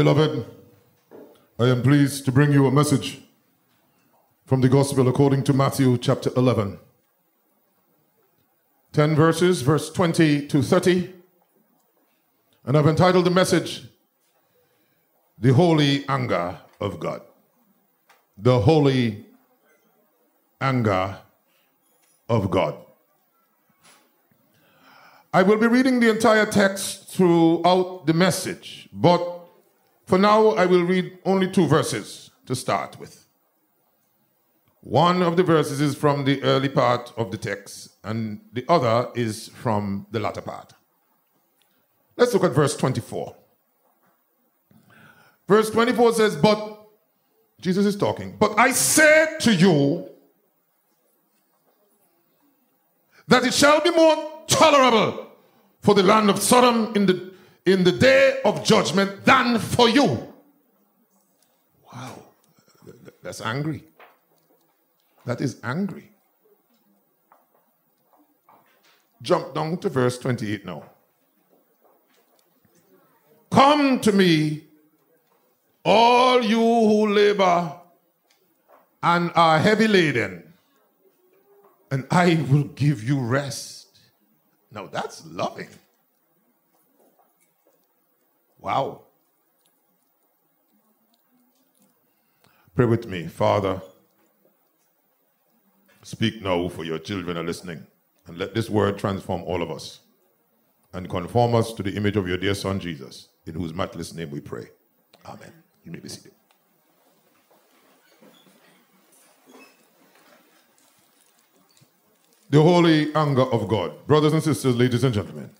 Beloved, I am pleased to bring you a message from the Gospel according to Matthew chapter 11. 10 verses, verse 20 to 30. And I've entitled the message, The Holy Anger of God. The Holy Anger of God. I will be reading the entire text throughout the message, but for now, I will read only two verses to start with. One of the verses is from the early part of the text, and the other is from the latter part. Let's look at verse 24. Verse 24 says, But Jesus is talking, but I said to you that it shall be more tolerable for the land of Sodom in the in the day of judgment than for you. Wow, that's angry. That is angry. Jump down to verse 28 now. Come to me, all you who labor and are heavy laden, and I will give you rest. Now that's loving. Wow. Pray with me, Father. Speak now, for your children are listening. And let this word transform all of us and conform us to the image of your dear Son, Jesus, in whose matchless name we pray. Amen. You may be seated. The holy anger of God. Brothers and sisters, ladies and gentlemen,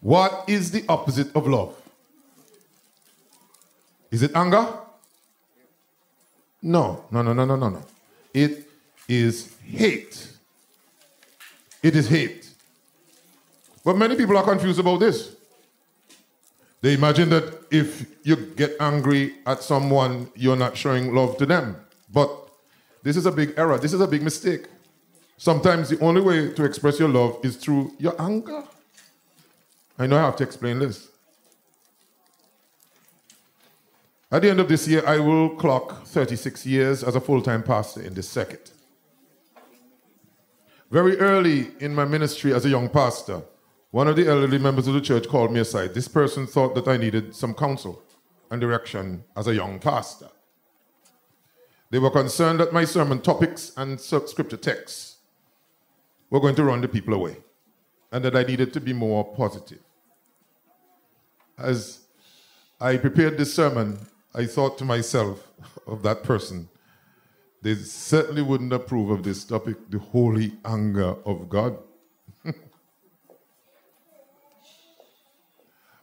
what is the opposite of love? Is it anger? No, no, no, no, no, no, no. It is hate. It is hate. But many people are confused about this. They imagine that if you get angry at someone, you're not showing love to them. But this is a big error. This is a big mistake. Sometimes the only way to express your love is through your anger. I know I have to explain this. At the end of this year, I will clock 36 years as a full time pastor in this circuit. Very early in my ministry as a young pastor, one of the elderly members of the church called me aside. This person thought that I needed some counsel and direction as a young pastor. They were concerned that my sermon topics and scripture texts were going to run the people away, and that I needed to be more positive. As I prepared this sermon, I thought to myself of that person they certainly wouldn't approve of this topic, the holy anger of God.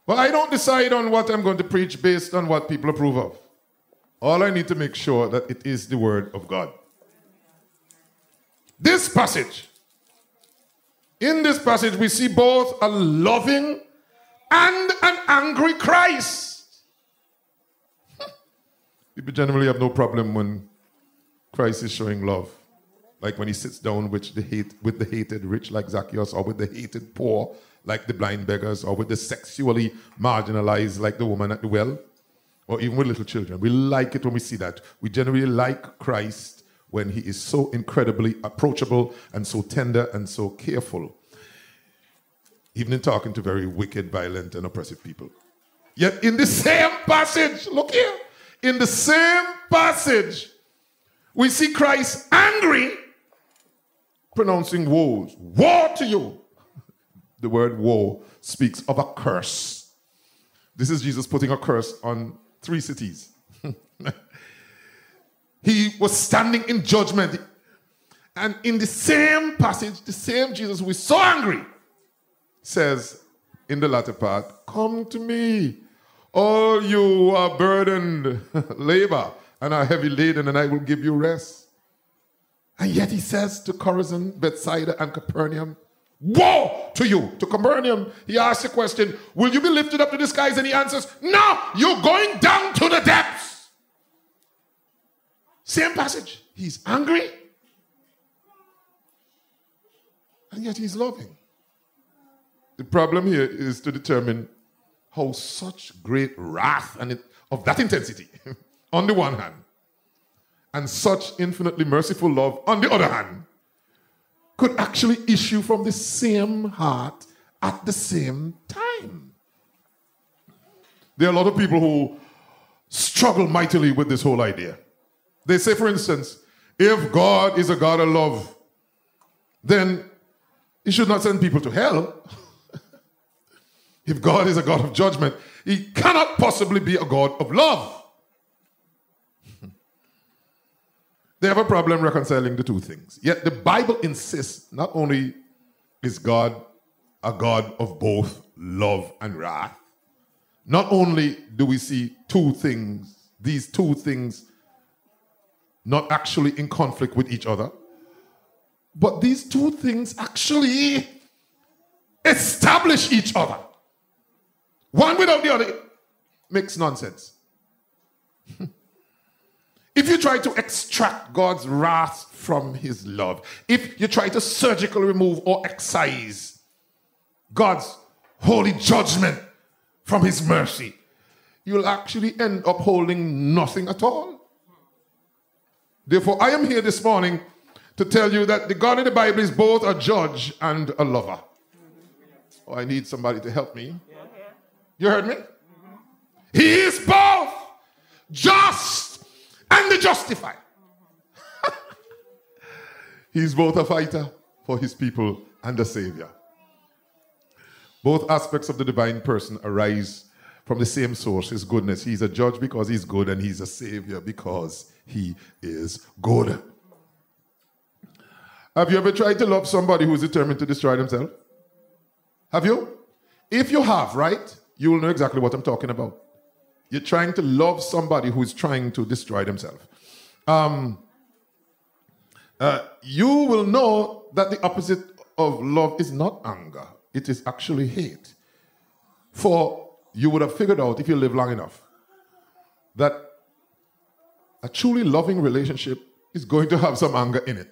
but I don't decide on what I'm going to preach based on what people approve of. All I need to make sure that it is the word of God. This passage, in this passage, we see both a loving and an angry Christ. People generally have no problem when Christ is showing love. Like when he sits down with the, hate, with the hated rich like Zacchaeus, or with the hated poor like the blind beggars, or with the sexually marginalized like the woman at the well, or even with little children. We like it when we see that. We generally like Christ when he is so incredibly approachable and so tender and so careful, even in talking to very wicked, violent, and oppressive people. Yet in the same passage, look here, in the same passage, we see Christ angry, pronouncing woes. Woe to you! The word woe speaks of a curse. This is Jesus putting a curse on three cities. he was standing in judgment. And in the same passage, the same Jesus who is so angry says in the latter part, Come to me, all you are burdened, labor and are heavy laden, and I will give you rest. And yet he says to Chorazin, Bethsaida, and Capernaum, Woe to you! To Capernaum, he asks the question, Will you be lifted up to the skies? And he answers, No, you're going down to the depths. Same passage. He's angry, and yet he's loving. The problem here is to determine how such great wrath and it, of that intensity on the one hand, and such infinitely merciful love on the other hand, could actually issue from the same heart at the same time. There are a lot of people who struggle mightily with this whole idea. They say, for instance, if God is a God of love, then he should not send people to hell. if God is a God of judgment, he cannot possibly be a God of love. They have a problem reconciling the two things. Yet the Bible insists not only is God a God of both love and wrath, not only do we see two things, these two things not actually in conflict with each other, But these two things actually establish each other. One without the other makes nonsense. if you try to extract God's wrath from his love, if you try to surgically remove or excise God's holy judgment from his mercy, you'll actually end up holding nothing at all. Therefore, I am here this morning to tell you that the God in the Bible is both a judge and a lover. Oh, I need somebody to help me. You heard me? He is both just and the justifier. He's both a fighter for his people and a savior. Both aspects of the divine person arise from the same source, his goodness. He's a judge because he's good, and he's a savior because he is good. Have you ever tried to love somebody who's determined to destroy themselves? Have you? If you have, right, you will know exactly what I'm talking about. You're trying to love somebody who's trying to destroy themselves. Um, uh, you will know that the opposite of love is not anger, it is actually hate. For you would have figured out if you live long enough that a truly loving relationship is going to have some anger in it.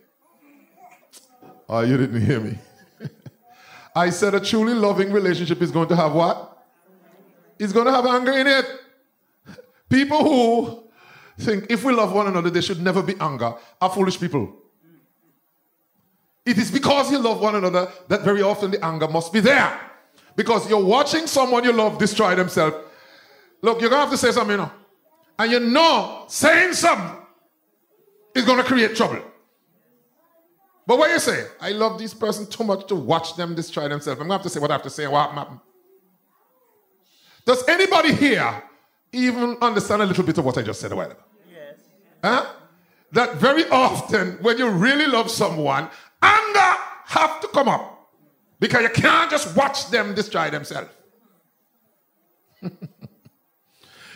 Oh, you didn't hear me. I said a truly loving relationship is going to have what? It's going to have anger in it. People who think if we love one another, there should never be anger are foolish people. It is because you love one another that very often the anger must be there. Because you're watching someone you love destroy themselves. Look, you're going to have to say something, you know. And you know saying something is going to create trouble. But what you say? I love this person too much to watch them destroy themselves. I'm going to have to say what I have to say and what happened. Does anybody here even understand a little bit of what I just said a while ago? Yes. Huh? That very often, when you really love someone, anger have to come up. Because you can't just watch them destroy themselves.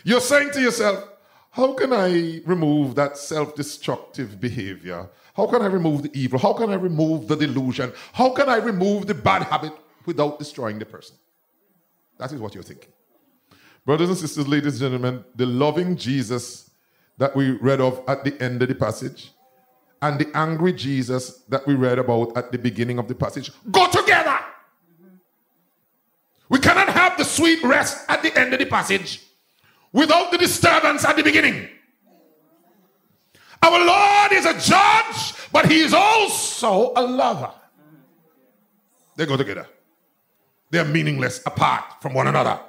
You're saying to yourself, how can I remove that self destructive behavior? How can I remove the evil? How can I remove the delusion? How can I remove the bad habit without destroying the person? That is what you're thinking. Brothers and sisters, ladies and gentlemen, the loving Jesus that we read of at the end of the passage and the angry Jesus that we read about at the beginning of the passage go together. We cannot have the sweet rest at the end of the passage without the disturbance at the beginning. Our Lord is a judge, but He is also a lover. They go together, they're meaningless apart from one another.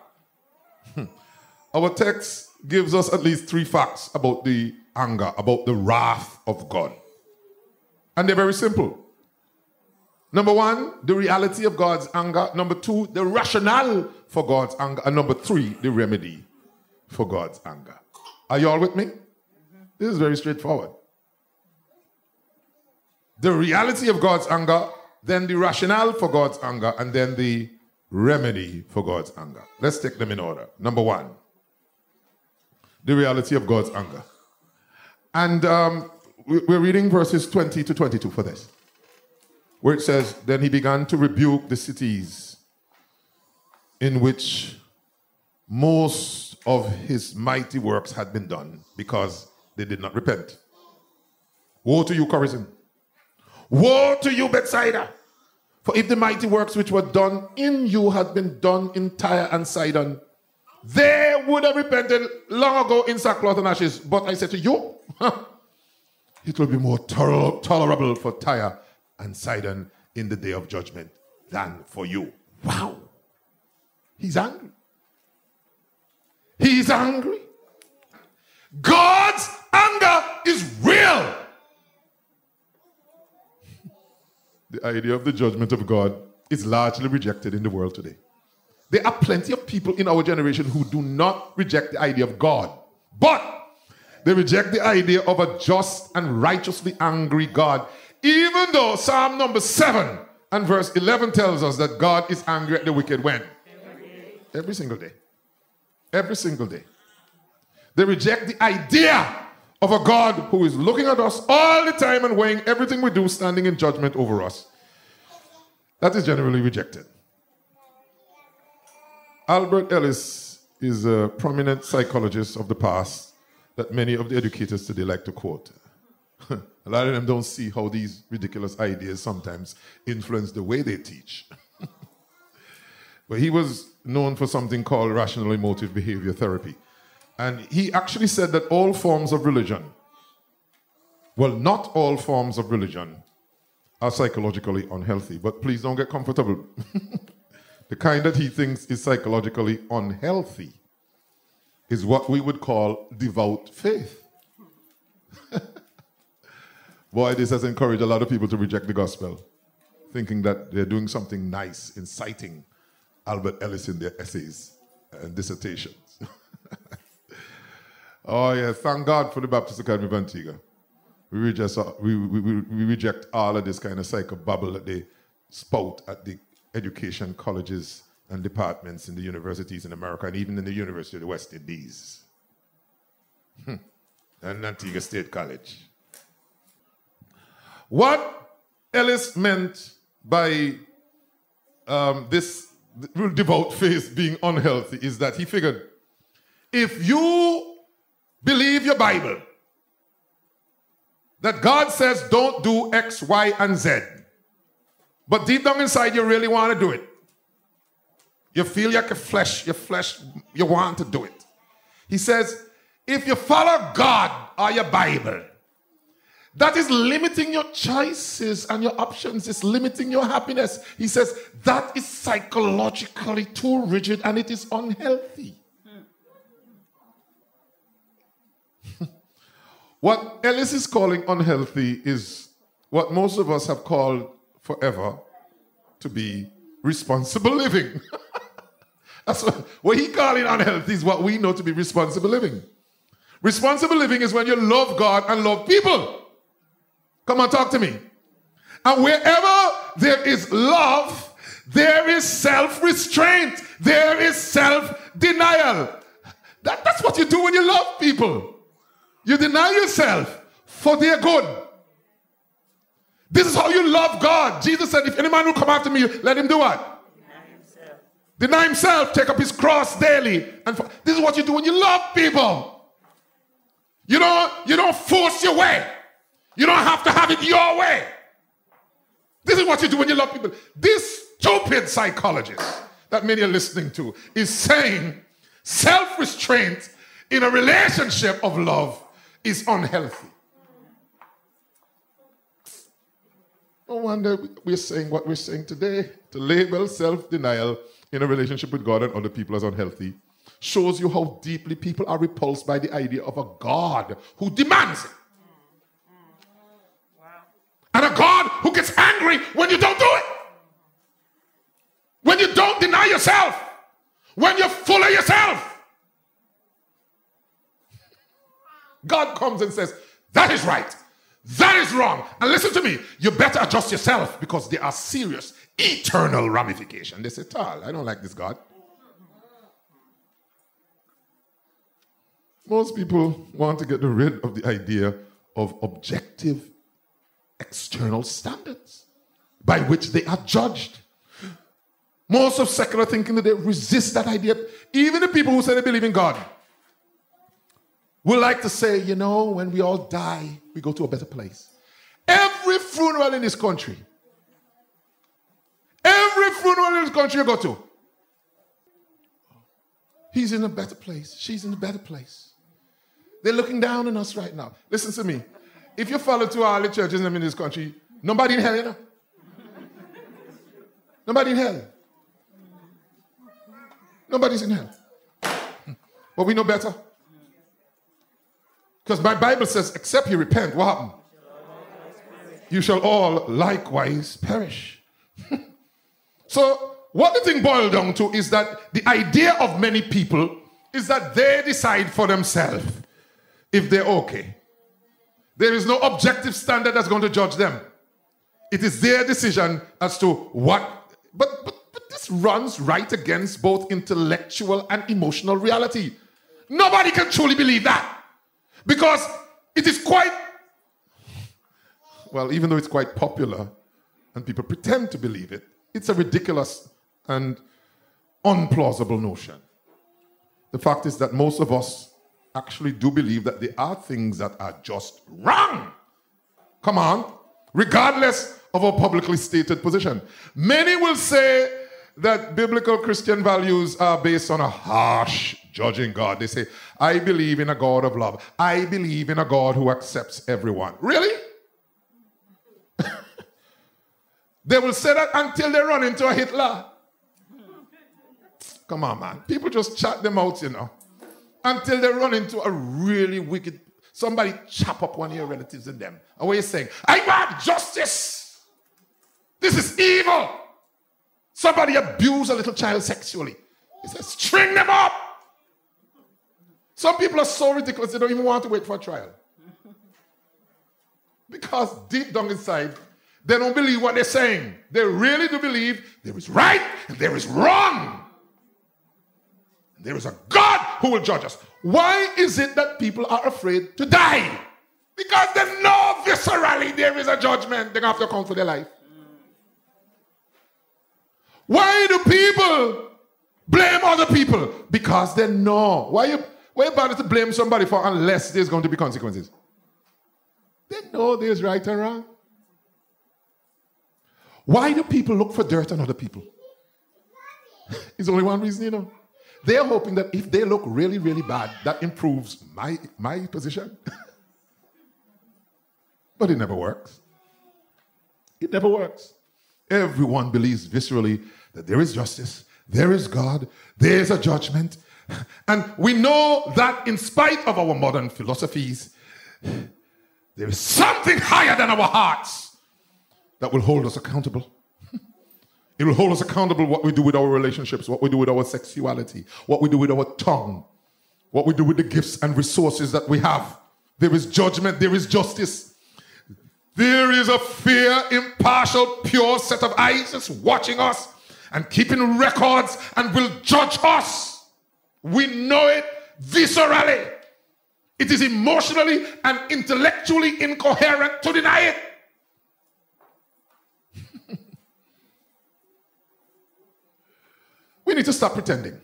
Our text gives us at least three facts about the anger, about the wrath of God. And they're very simple. Number one, the reality of God's anger. Number two, the rationale for God's anger. And number three, the remedy for God's anger. Are you all with me? This is very straightforward. The reality of God's anger, then the rationale for God's anger, and then the remedy for God's anger. Let's take them in order. Number one, the reality of God's anger. And um, we're reading verses 20 to 22 for this, where it says, Then he began to rebuke the cities in which most of his mighty works had been done because they did not repent. Woe to you, Chorazin! Woe to you, Bethsaida! For if the mighty works which were done in you had been done in Tyre and Sidon, they would have repented long ago in sackcloth and ashes. But I said to you, it will be more tolerable for Tyre and Sidon in the day of judgment than for you. Wow. He's angry. He's angry. God's anger is real. the idea of the judgment of God is largely rejected in the world today. There are plenty of people in our generation who do not reject the idea of God, but they reject the idea of a just and righteously angry God, even though Psalm number 7 and verse 11 tells us that God is angry at the wicked when? Every, Every single day. Every single day. They reject the idea of a God who is looking at us all the time and weighing everything we do, standing in judgment over us. That is generally rejected. Albert Ellis is a prominent psychologist of the past that many of the educators today like to quote. a lot of them don't see how these ridiculous ideas sometimes influence the way they teach. but he was known for something called rational emotive behavior therapy. And he actually said that all forms of religion, well, not all forms of religion, are psychologically unhealthy. But please don't get comfortable. the kind that he thinks is psychologically unhealthy is what we would call devout faith. Boy, this has encouraged a lot of people to reject the gospel, thinking that they're doing something nice, inciting Albert Ellis in their essays and dissertations. oh, yeah, thank God for the Baptist Academy of Antigua. We reject, we, we, we, reject all of this kind of psychobabble that they spout at the education colleges and departments in the universities in America and even in the University of the West Indies. Hmm. and Antigua State College. What Ellis meant by um, this devout faith being unhealthy is that he figured if you believe your Bible, that God says don't do X, Y, and Z, but deep down inside you really want to do it. You feel like your flesh, your flesh, you want to do it. He says, if you follow God or your Bible, that is limiting your choices and your options, it's limiting your happiness. He says that is psychologically too rigid and it is unhealthy. what Ellis is calling unhealthy is what most of us have called forever to be responsible living. That's what, what he calling unhealthy is what we know to be responsible living. Responsible living is when you love God and love people. Come on, talk to me. And wherever there is love, there is self restraint, there is self denial. That, that's what you do when you love people. You deny yourself for their good. This is how you love God. Jesus said, If any man will come after me, let him do what? Deny himself. Deny himself, take up his cross daily. And for, this is what you do when you love people. You don't, you don't force your way. You don't have to have it your way. This is what you do when you love people. This stupid psychologist that many are listening to is saying self restraint in a relationship of love is unhealthy. No wonder we're saying what we're saying today. To label self denial in a relationship with God and other people as unhealthy shows you how deeply people are repulsed by the idea of a God who demands it. And a God who gets angry when you don't do it. When you don't deny yourself. When you're full of yourself. God comes and says, That is right. That is wrong. And listen to me, you better adjust yourself because there are serious eternal ramifications. They say, Tal, I don't like this God. Most people want to get rid of the idea of objective external standards by which they are judged. Most of secular thinking today resist that idea. Even the people who say they believe in God will like to say, you know, when we all die, we go to a better place. Every funeral in this country, every funeral in this country you go to, he's in a better place. She's in a better place. They're looking down on us right now. Listen to me if you follow two the churches in this country, nobody in hell, you know? Nobody in hell. Nobody's in hell. But we know better. Because my Bible says, except you repent, what happened? You shall all likewise perish. so, what the thing boils down to is that the idea of many people is that they decide for themselves if they're okay. There is no objective standard that's going to judge them. It is their decision as to what. But, but, but this runs right against both intellectual and emotional reality. Nobody can truly believe that. Because It is quite, well, even though it's quite popular and people pretend to believe it, it's a ridiculous and unplausible notion. The fact is that most of us actually do believe that there are things that are just wrong. Come on, regardless of our publicly stated position. Many will say that biblical Christian values are based on a harsh judging God. They say, I believe in a God of love. I believe in a God who accepts everyone. Really? they will say that until they run into a Hitler. Come on, man. People just chat them out, you know. Until they run into a really wicked, somebody chop up one of your relatives and them. And what are you saying? I want justice. This is evil. Somebody abuse a little child sexually. He says, string them up. Some people are so ridiculous, they don't even want to wait for a trial. Because deep down inside, they don't believe what they're saying. They really do believe there is right and there is wrong. There is a God who will judge us. Why is it that people are afraid to die? Because they know viscerally there is a judgment. They're going to have to account for their life. Why do people blame other people? Because they know. Why you why you bother to blame somebody for unless there's going to be consequences? They know there's right and wrong. Why do people look for dirt on other people? it's only one reason, you know. They're hoping that if they look really, really bad, that improves my, my position. but it never works. It never works. Everyone believes viscerally that there is justice, there is God, there is a judgment. And we know that in spite of our modern philosophies, there is something higher than our hearts that will hold us accountable. It will hold us accountable what we do with our relationships, what we do with our sexuality, what we do with our tongue, what we do with the gifts and resources that we have. There is judgment, there is justice. There is a fair, impartial, pure set of eyes that's watching us and keeping records and will judge us. We know it viscerally. It is emotionally and intellectually incoherent to deny it. We need to stop pretending.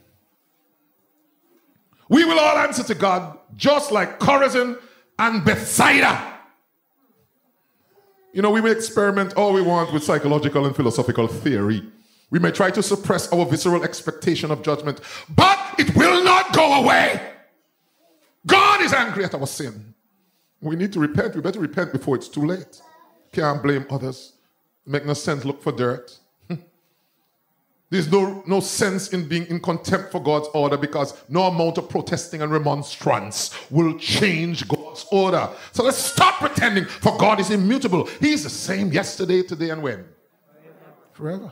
We will all answer to God just like Chorazin and Bethsaida. You know, we may experiment all we want with psychological and philosophical theory. We may try to suppress our visceral expectation of judgment, but it will not go away. God is angry at our sin. We need to repent. We better repent before it's too late. Can't blame others. Make no sense. Look for dirt. There's no, no sense in being in contempt for God's order because no amount of protesting and remonstrance will change God's order. So let's stop pretending for God is immutable. He's the same yesterday, today, and when? Forever.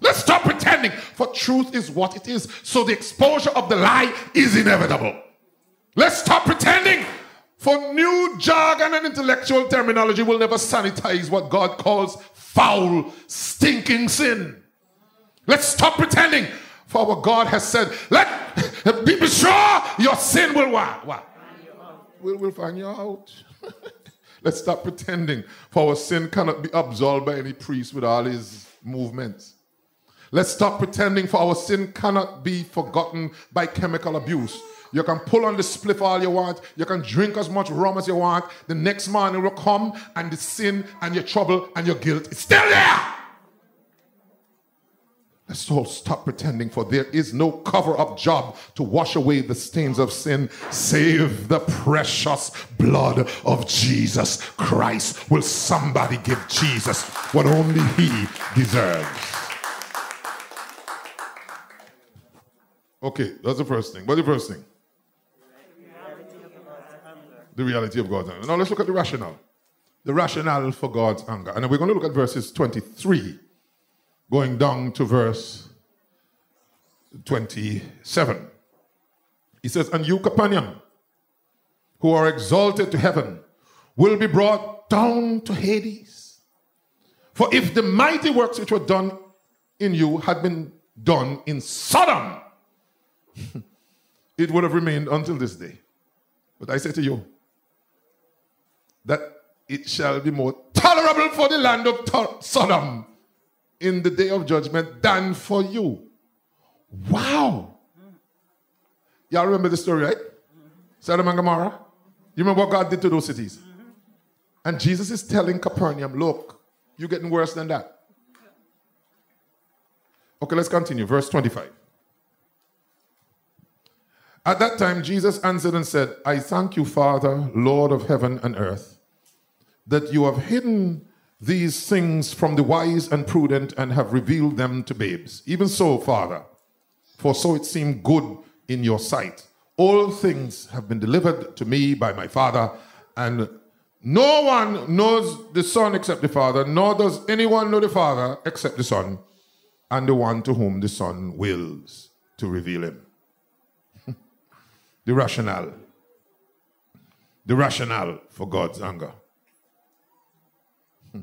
Let's stop pretending for truth is what it is. So the exposure of the lie is inevitable. Let's stop pretending for new jargon and intellectual terminology will never sanitize what God calls foul, stinking sin. Let's stop pretending. For what God has said, let be sure your sin will what? What? We'll, we'll find you out. Let's stop pretending. For our sin cannot be absolved by any priest with all his movements. Let's stop pretending for our sin cannot be forgotten by chemical abuse. You can pull on the spliff all you want. You can drink as much rum as you want. The next morning will come and the sin and your trouble and your guilt is still there. Let's all stop pretending, for there is no cover up job to wash away the stains of sin, save the precious blood of Jesus Christ. Will somebody give Jesus what only He deserves? Okay, that's the first thing. What's the first thing? The reality of God's anger. Now let's look at the rationale. The rationale for God's anger. And we're going to look at verses 23 going down to verse 27. He says, And you, Capernaum, who are exalted to heaven, will be brought down to Hades. For if the mighty works which were done in you had been done in Sodom, it would have remained until this day. But I say to you, that it shall be more tolerable for the land of to- Sodom in the day of judgment than for you. Wow. Y'all remember the story, right? Sodom and Gomorrah? You remember what God did to those cities? And Jesus is telling Capernaum, look, you're getting worse than that. Okay, let's continue. Verse 25. At that time, Jesus answered and said, I thank you, Father, Lord of heaven and earth, that you have hidden these things from the wise and prudent and have revealed them to babes. Even so, Father, for so it seemed good in your sight. All things have been delivered to me by my Father, and no one knows the Son except the Father, nor does anyone know the Father except the Son, and the one to whom the Son wills to reveal him. The rationale. The rationale for God's anger. Hmm.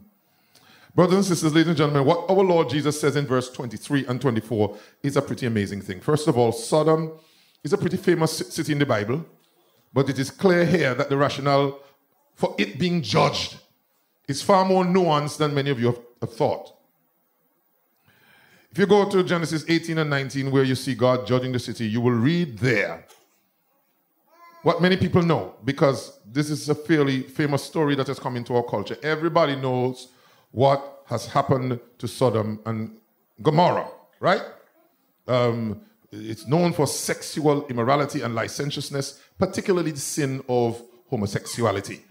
Brothers and sisters, ladies and gentlemen, what our Lord Jesus says in verse 23 and 24 is a pretty amazing thing. First of all, Sodom is a pretty famous city in the Bible, but it is clear here that the rationale for it being judged is far more nuanced than many of you have, have thought. If you go to Genesis 18 and 19, where you see God judging the city, you will read there what many people know, because this is a fairly famous story that has come into our culture. Everybody knows what has happened to Sodom and Gomorrah, right? Um, it's known for sexual immorality and licentiousness, particularly the sin of homosexuality.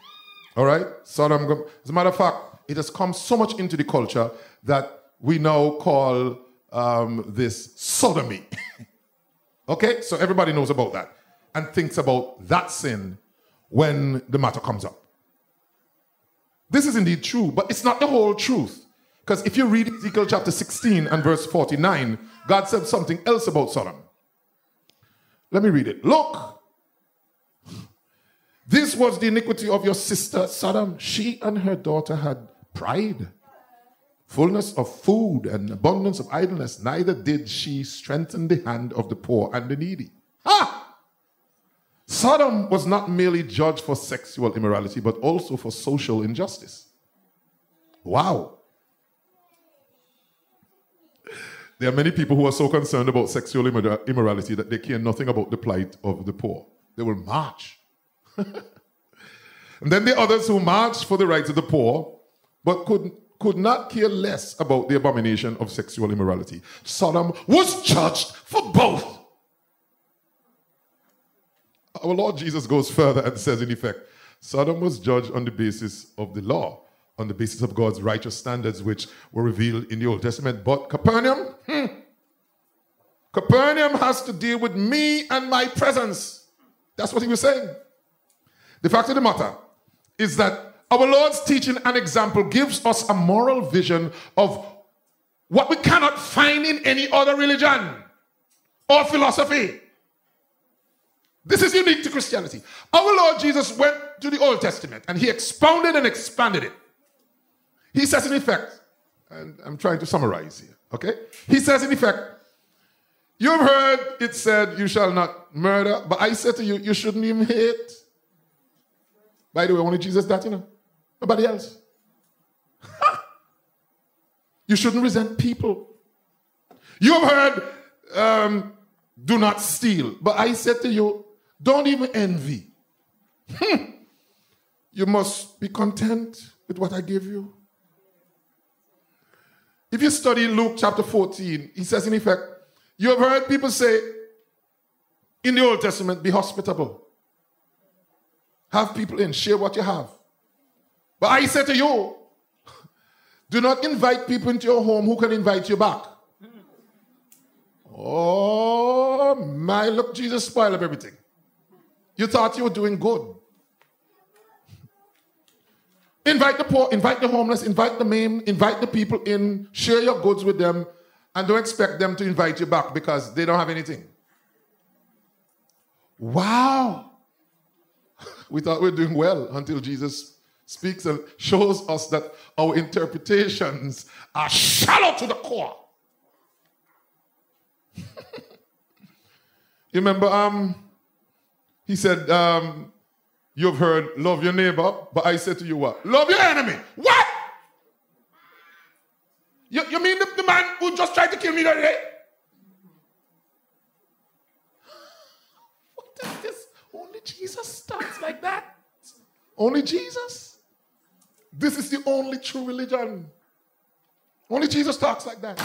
All right? Sodom, as a matter of fact, it has come so much into the culture that we now call um, this sodomy. okay? So everybody knows about that and thinks about that sin when the matter comes up. This is indeed true, but it's not the whole truth. Because if you read Ezekiel chapter 16 and verse 49, God said something else about Sodom. Let me read it. Look, this was the iniquity of your sister Sodom. She and her daughter had pride, fullness of food, and abundance of idleness. Neither did she strengthen the hand of the poor and the needy. Sodom was not merely judged for sexual immorality, but also for social injustice. Wow. There are many people who are so concerned about sexual immorality that they care nothing about the plight of the poor. They will march. and then the others who march for the rights of the poor, but could, could not care less about the abomination of sexual immorality. Sodom was judged for both. Our Lord Jesus goes further and says, in effect, Sodom was judged on the basis of the law, on the basis of God's righteous standards, which were revealed in the Old Testament. But Capernaum, hmm, Capernaum has to deal with me and my presence. That's what he was saying. The fact of the matter is that our Lord's teaching and example gives us a moral vision of what we cannot find in any other religion or philosophy. This is unique to Christianity. Our Lord Jesus went to the Old Testament and he expounded and expanded it. He says, in effect, and I'm trying to summarize here, okay? He says, in effect, you've heard it said, you shall not murder, but I said to you, you shouldn't even hate. By the way, only Jesus that, you know, nobody else. you shouldn't resent people. You have heard, um, do not steal, but I said to you, don't even envy. Hmm. You must be content with what I give you. If you study Luke chapter 14, he says, in effect, you have heard people say in the Old Testament, be hospitable. Have people in, share what you have. But I say to you, do not invite people into your home who can invite you back. Oh my, look, Jesus spoiled up everything. You thought you were doing good. invite the poor, invite the homeless, invite the maimed, invite the people in, share your goods with them, and don't expect them to invite you back because they don't have anything. Wow. We thought we were doing well until Jesus speaks and shows us that our interpretations are shallow to the core. you remember um, he said, um, You've heard love your neighbor, but I said to you what? Love your enemy. What? You, you mean the, the man who just tried to kill me the other day? What is this? Only Jesus talks like that. Only Jesus. This is the only true religion. Only Jesus talks like that.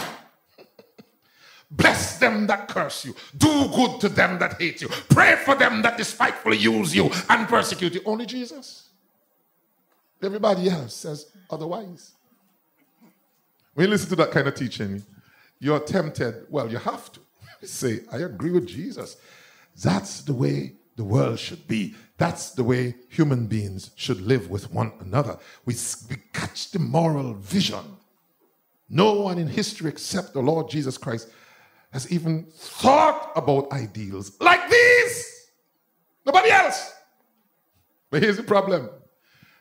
Bless them that curse you. Do good to them that hate you. Pray for them that despitefully use you and persecute you. Only Jesus. Everybody else says otherwise. When you listen to that kind of teaching, you're tempted, well, you have to say, I agree with Jesus. That's the way the world should be. That's the way human beings should live with one another. We, we catch the moral vision. No one in history except the Lord Jesus Christ has even thought about ideals like these. Nobody else. But here's the problem.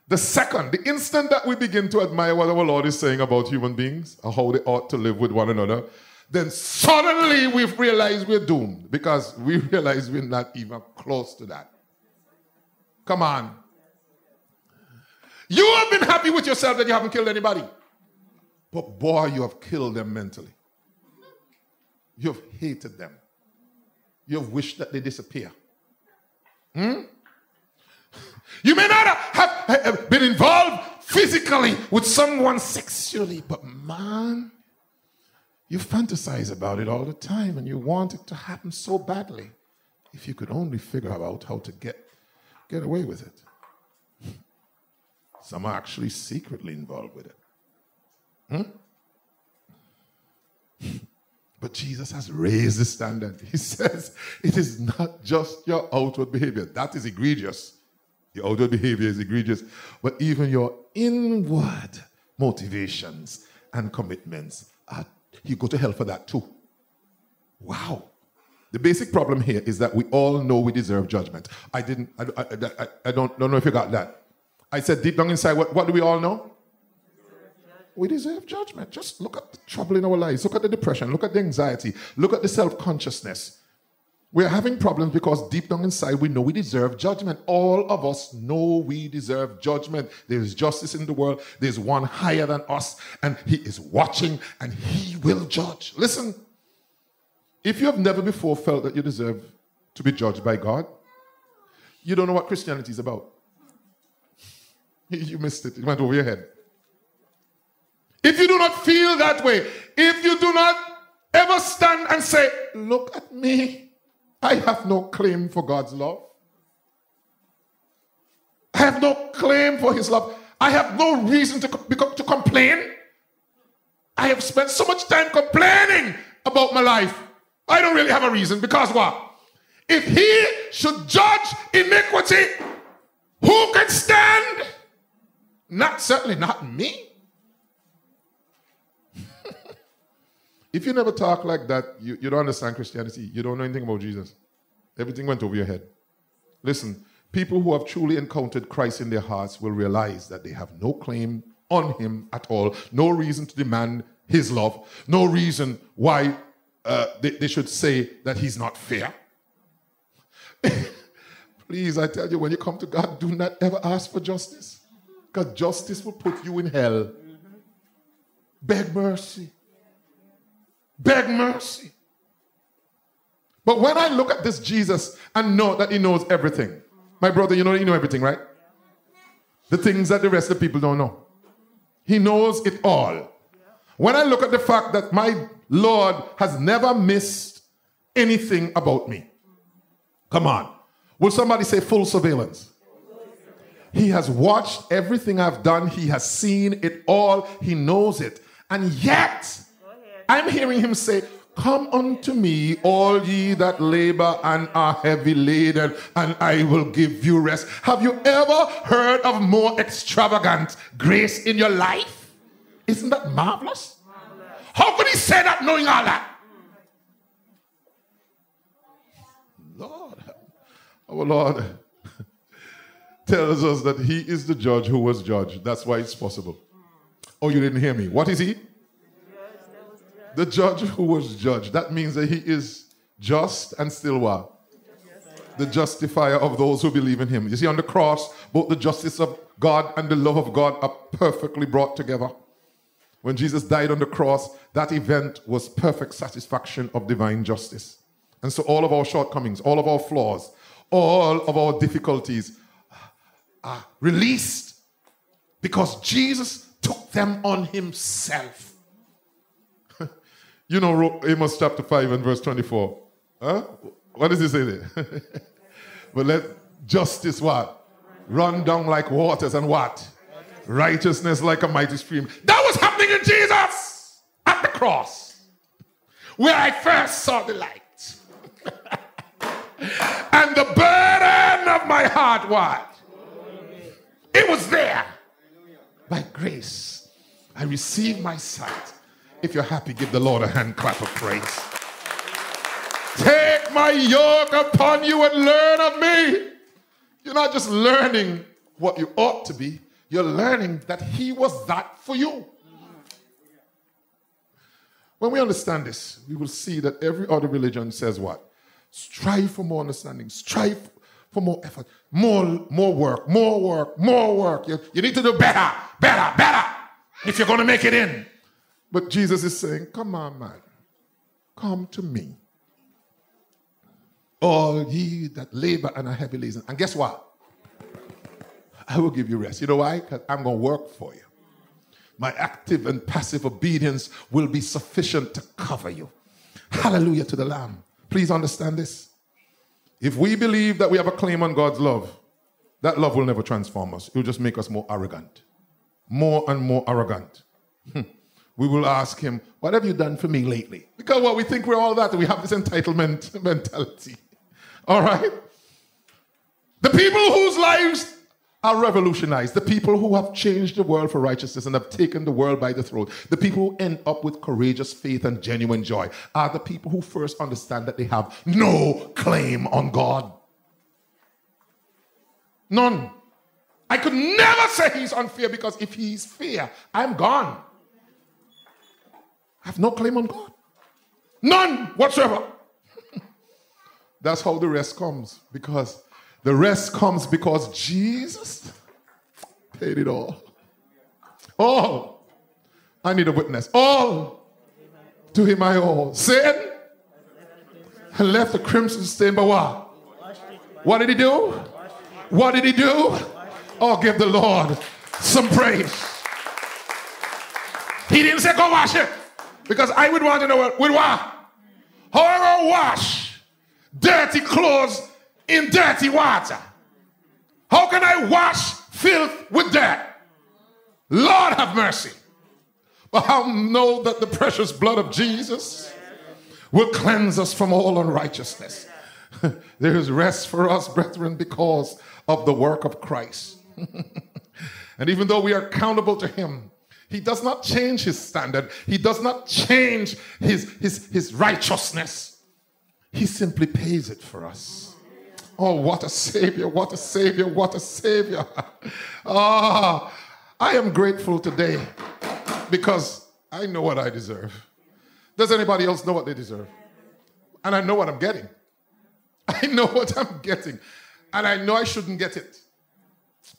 The second, the instant that we begin to admire what our Lord is saying about human beings or how they ought to live with one another, then suddenly we've realized we're doomed because we realize we're not even close to that. Come on. You have been happy with yourself that you haven't killed anybody. But boy, you have killed them mentally. You've hated them. You've wished that they disappear. Hmm? You may not have been involved physically with someone sexually, but man, you fantasize about it all the time and you want it to happen so badly. If you could only figure out how to get, get away with it. Some are actually secretly involved with it. Hmm? But Jesus has raised the standard. He says it is not just your outward behavior. That is egregious. Your outward behavior is egregious. But even your inward motivations and commitments, are, you go to hell for that too. Wow. The basic problem here is that we all know we deserve judgment. I didn't, I, I, I, I don't, don't know if you got that. I said deep down inside, what, what do we all know? We deserve judgment. Just look at the trouble in our lives. Look at the depression. Look at the anxiety. Look at the self consciousness. We're having problems because deep down inside we know we deserve judgment. All of us know we deserve judgment. There is justice in the world. There's one higher than us, and He is watching and He will judge. Listen, if you have never before felt that you deserve to be judged by God, you don't know what Christianity is about. You missed it, it went over your head. If you do not feel that way, if you do not ever stand and say, Look at me, I have no claim for God's love. I have no claim for His love. I have no reason to, to complain. I have spent so much time complaining about my life. I don't really have a reason because what? If He should judge iniquity, who can stand? Not certainly not me. If you never talk like that, you, you don't understand Christianity. You don't know anything about Jesus. Everything went over your head. Listen, people who have truly encountered Christ in their hearts will realize that they have no claim on him at all, no reason to demand his love, no reason why uh, they, they should say that he's not fair. Please, I tell you, when you come to God, do not ever ask for justice, because justice will put you in hell. Beg mercy beg mercy. But when I look at this Jesus and know that he knows everything, my brother, you know you know everything, right? The things that the rest of the people don't know. He knows it all. When I look at the fact that my Lord has never missed anything about me. Come on. Will somebody say full surveillance? He has watched everything I've done. He has seen it all. He knows it. And yet, I'm hearing him say, Come unto me, all ye that labor and are heavy laden, and I will give you rest. Have you ever heard of more extravagant grace in your life? Isn't that marvelous? How could he say that knowing all that? Lord, our Lord tells us that he is the judge who was judged. That's why it's possible. Oh, you didn't hear me. What is he? The judge who was judged. That means that he is just and still what? the justifier of those who believe in him. You see, on the cross, both the justice of God and the love of God are perfectly brought together. When Jesus died on the cross, that event was perfect satisfaction of divine justice. And so all of our shortcomings, all of our flaws, all of our difficulties are released because Jesus took them on himself. You know Amos chapter 5 and verse 24. Huh? What does he say there? but let justice what? Run down like waters and what? Righteousness like a mighty stream. That was happening in Jesus at the cross, where I first saw the light. and the burden of my heart, what? It was there. By grace, I received my sight. If you're happy, give the Lord a hand clap of praise. Take my yoke upon you and learn of me. You're not just learning what you ought to be, you're learning that He was that for you. When we understand this, we will see that every other religion says what? Strive for more understanding, strive for more effort, more, more work, more work, more work. You, you need to do better, better, better if you're going to make it in. But Jesus is saying, Come on, man, come to me. All ye that labor and are heavy laden. And guess what? I will give you rest. You know why? Because I'm going to work for you. My active and passive obedience will be sufficient to cover you. Hallelujah to the Lamb. Please understand this. If we believe that we have a claim on God's love, that love will never transform us. It will just make us more arrogant. More and more arrogant. Hmm. We will ask him, What have you done for me lately? Because what we think we're all that. We have this entitlement mentality. All right? The people whose lives are revolutionized. The people who have changed the world for righteousness and have taken the world by the throat. The people who end up with courageous faith and genuine joy are the people who first understand that they have no claim on God. None. I could never say he's unfair because if he's fair, I'm gone. I have no claim on God. None whatsoever. That's how the rest comes because the rest comes because Jesus paid it all. All. I need a witness. All. To him I owe. Sin and left the crimson stain, but what? What did he do? What did he do? Oh, give the Lord some praise. He didn't say go wash it. Because I would want to know with what? How I wash dirty clothes in dirty water? How can I wash filth with dirt? Lord have mercy. But I know that the precious blood of Jesus will cleanse us from all unrighteousness. there is rest for us, brethren, because of the work of Christ. and even though we are accountable to Him, He does not change His standard, He does not change His, his, his righteousness. He simply pays it for us. Oh, what a Savior, what a Savior, what a Savior. Ah, I am grateful today because I know what I deserve. Does anybody else know what they deserve? And I know what I'm getting. I know what I'm getting. And I know I shouldn't get it.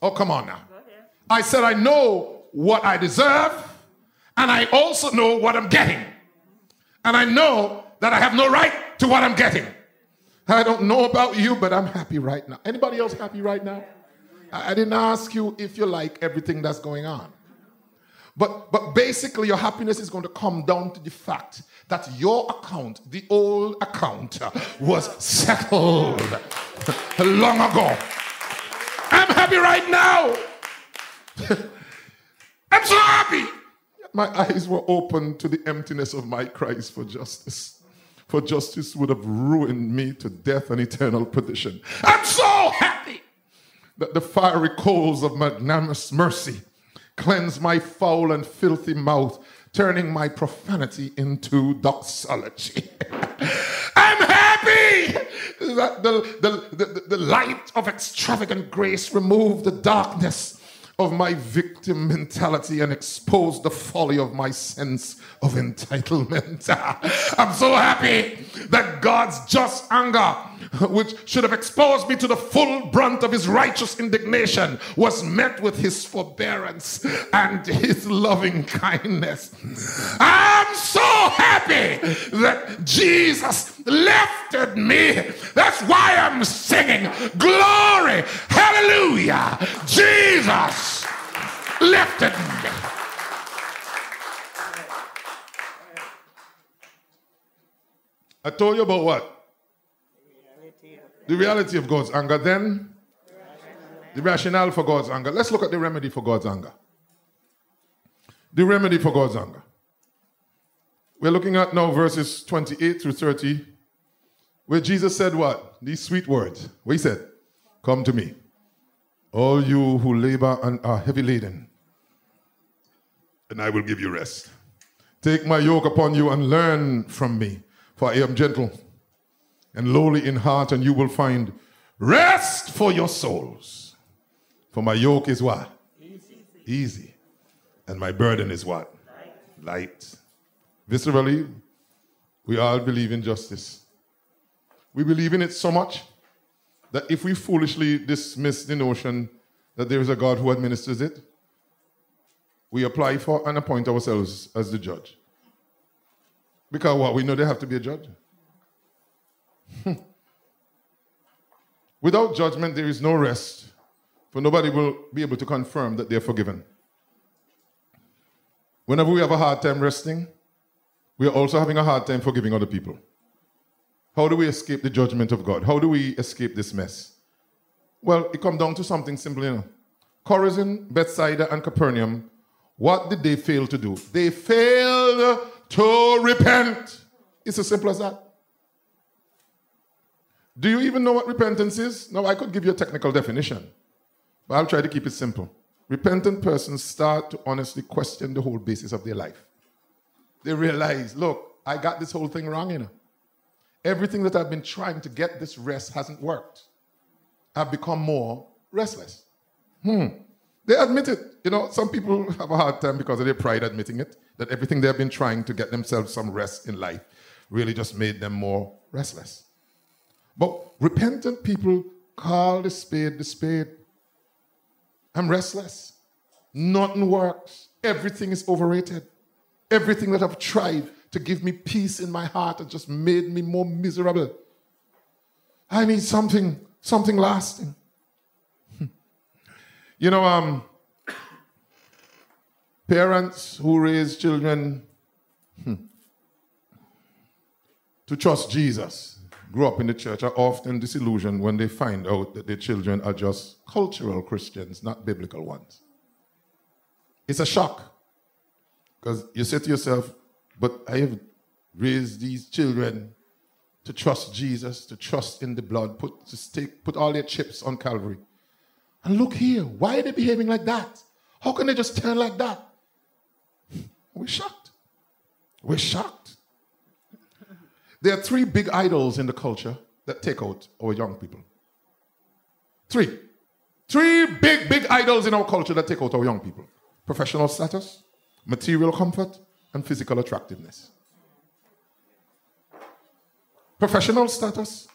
Oh, come on now. I said, I know what I deserve, and I also know what I'm getting. And I know that I have no right to what I'm getting. I don't know about you, but I'm happy right now. Anybody else happy right now? I, I didn't ask you if you like everything that's going on. But, but basically, your happiness is going to come down to the fact that your account, the old account, uh, was settled long ago. I'm happy right now. I'm so happy. My eyes were open to the emptiness of my cries for justice for justice would have ruined me to death and eternal perdition. I'm so happy that the fiery coals of magnanimous mercy cleanse my foul and filthy mouth, turning my profanity into doxology. I'm happy that the, the, the, the light of extravagant grace removed the darkness of my victim mentality and expose the folly of my sense of entitlement. I'm so happy that God's just anger, which should have exposed me to the full brunt of his righteous indignation, was met with his forbearance and his loving kindness. I'm so happy that Jesus lifted me. That's why I'm singing glory, hallelujah. Jesus lifted me. I told you about what? The reality of God's anger. Then, the rationale for God's anger. Let's look at the remedy for God's anger. The remedy for God's anger. We're looking at now verses 28 through 30, where Jesus said what? These sweet words. What he said? Come to me, all you who labor and are heavy laden, and I will give you rest. Take my yoke upon you and learn from me, for I am gentle and lowly in heart, and you will find rest for your souls. For my yoke is what? Easy. Easy. And my burden is what? Light. Light. Viscerally, we all believe in justice. We believe in it so much that if we foolishly dismiss the notion that there is a God who administers it, we apply for and appoint ourselves as the judge. Because what? We know there have to be a judge. Without judgment, there is no rest, for nobody will be able to confirm that they're forgiven. Whenever we have a hard time resting, we are also having a hard time forgiving other people. How do we escape the judgment of God? How do we escape this mess? Well, it comes down to something simple, you know. Chorazin, Bethsaida, and Capernaum, what did they fail to do? They failed to repent. It's as simple as that. Do you even know what repentance is? No, I could give you a technical definition, but I'll try to keep it simple. Repentant persons start to honestly question the whole basis of their life. They realize, look, I got this whole thing wrong, you know. Everything that I've been trying to get this rest hasn't worked. I've become more restless. Hmm. They admit it. You know, some people have a hard time because of their pride admitting it, that everything they've been trying to get themselves some rest in life really just made them more restless. But repentant people call the spade the spade. I'm restless. Nothing works. Everything is overrated. Everything that I've tried to give me peace in my heart has just made me more miserable. I need something, something lasting. you know, um, parents who raise children hmm, to trust Jesus, grew up in the church, are often disillusioned when they find out that their children are just cultural Christians, not biblical ones. It's a shock. Because you say to yourself, but I have raised these children to trust Jesus, to trust in the blood, put, to stake, put all their chips on Calvary. And look here, why are they behaving like that? How can they just turn like that? We're shocked. We're shocked. There are three big idols in the culture that take out our young people. Three. Three big, big idols in our culture that take out our young people professional status, material comfort, and physical attractiveness. Professional status,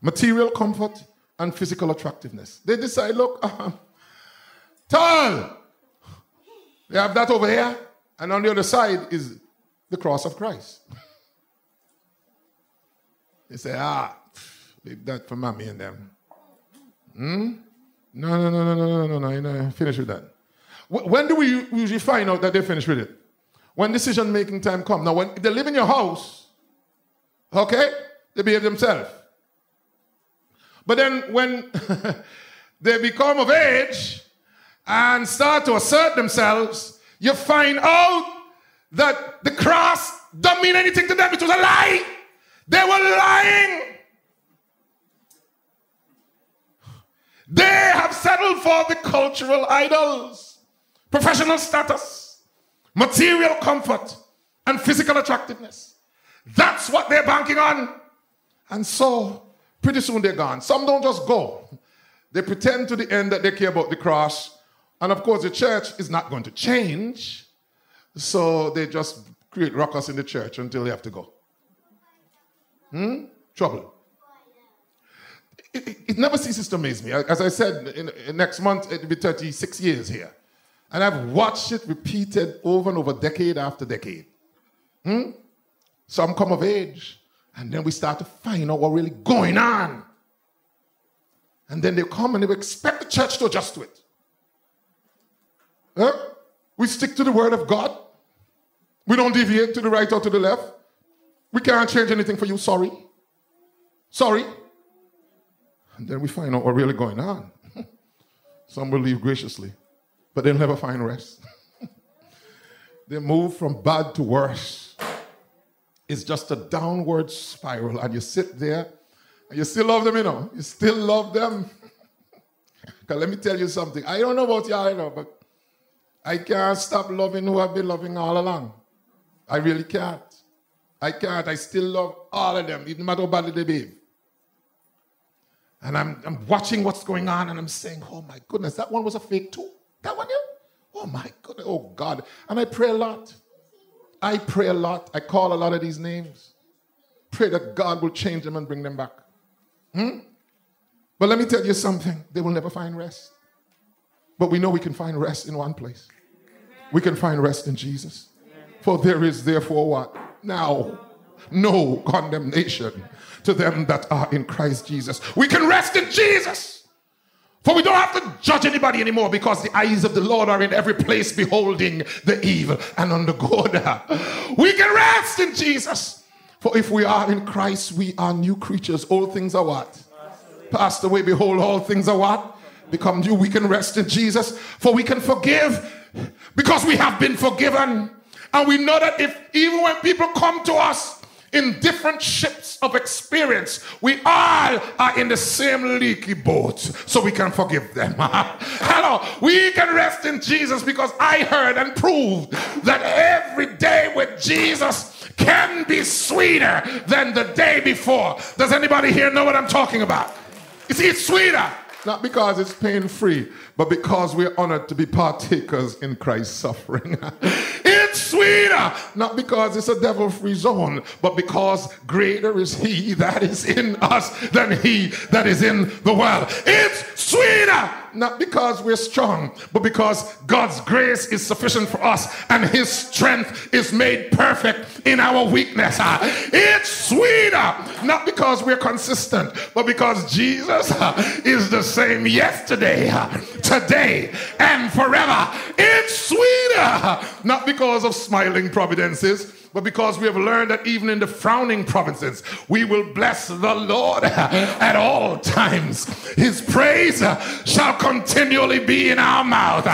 material comfort, and physical attractiveness. They decide, look, uh, tall. They have that over here, and on the other side is the cross of Christ. they say, ah, leave that for mommy and them. Hmm? No, no, no, no, no, no, no, no, no, finish with that. When do we usually find out that they're finished with it? When decision making time comes. Now, when if they live in your house, okay, they behave themselves. But then when they become of age and start to assert themselves, you find out that the cross don't mean anything to them. It was a lie. They were lying. They have settled for the cultural idols professional status, material comfort, and physical attractiveness. That's what they're banking on. And so, pretty soon they're gone. Some don't just go, they pretend to the end that they care about the cross And of course, the church is not going to change. So they just create ruckus in the church until they have to go. Hmm? Trouble. It, it, it never ceases to amaze me. As I said, in, in next month it'll be 36 years here. And I've watched it repeated over and over, decade after decade. Hmm? Some come of age, and then we start to find out what's really going on. And then they come and they expect the church to adjust to it. Huh? We stick to the word of God. We don't deviate to the right or to the left. We can't change anything for you, sorry. Sorry. And then we find out what's really going on. Some will leave graciously, but they'll never find rest. they move from bad to worse. It's just a downward spiral, and you sit there and you still love them, you know. You still love them. Because let me tell you something. I don't know about you know, but I can't stop loving who I've been loving all along. I really can't. I can't. I still love all of them, even matter how badly they behave. And I'm, I'm watching what's going on and I'm saying, oh my goodness, that one was a fake too. That one, yeah? Oh my goodness, oh God. And I pray a lot. I pray a lot. I call a lot of these names. Pray that God will change them and bring them back. Hmm? But let me tell you something they will never find rest. But we know we can find rest in one place. We can find rest in Jesus. For there is therefore what? Now, no condemnation to them that are in Christ Jesus. We can rest in Jesus. For we don't have to judge anybody anymore because the eyes of the Lord are in every place beholding the evil and on the good. We can rest in Jesus. For if we are in Christ, we are new creatures. All things are what? Passed away. Behold, all things are what? Become new. We can rest in Jesus. For we can forgive because we have been forgiven. And we know that if even when people come to us in different ships of experience. We all are in the same leaky boat, so we can forgive them. Hello, we can rest in Jesus because I heard and proved that every day with Jesus can be sweeter than the day before. Does anybody here know what I'm talking about? You see, it's sweeter. Not because it's pain free, but because we're honored to be partakers in Christ's suffering. it's sweeter, not because it's a devil free zone, but because greater is He that is in us than He that is in the world. It's sweeter, not because we're strong, but because God's grace is sufficient for us and His strength is made perfect in our weakness. It's sweeter, not because we're consistent, but because Jesus is the same yesterday, today, and forever. It's sweeter, not because of smiling providences but because we have learned that even in the frowning providences, we will bless the Lord at all times. His praise shall continually be in our mouth.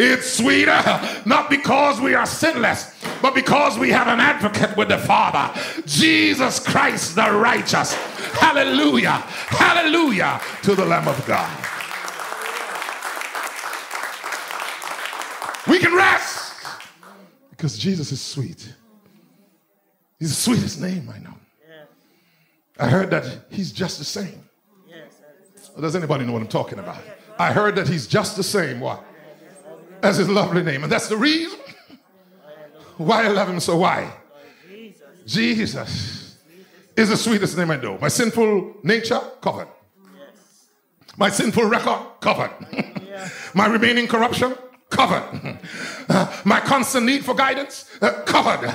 It's sweeter, not because we are sinless, but because we have an advocate with the Father, Jesus Christ the righteous. Hallelujah, hallelujah to the Lamb of God. We can rest because Jesus is sweet. He's the sweetest name I know. I heard that he's just the same. Well, does anybody know what I'm talking about? I heard that he's just the same. What? As his lovely name. And that's the reason why I love him so. Why? Jesus is the sweetest name I know. My sinful nature, covered. My sinful record, covered. My remaining corruption, covered. Uh, my constant need for guidance, uh, covered.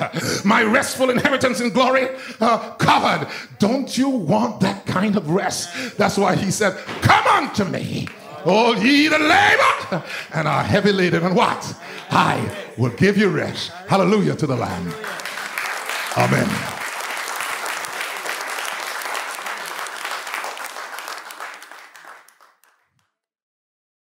My restful inheritance in glory, uh, covered. Don't you want that kind of rest? That's why he said, Come unto me, all ye that labor and are heavy laden, and what? I will give you rest. Hallelujah to the Lamb. Amen.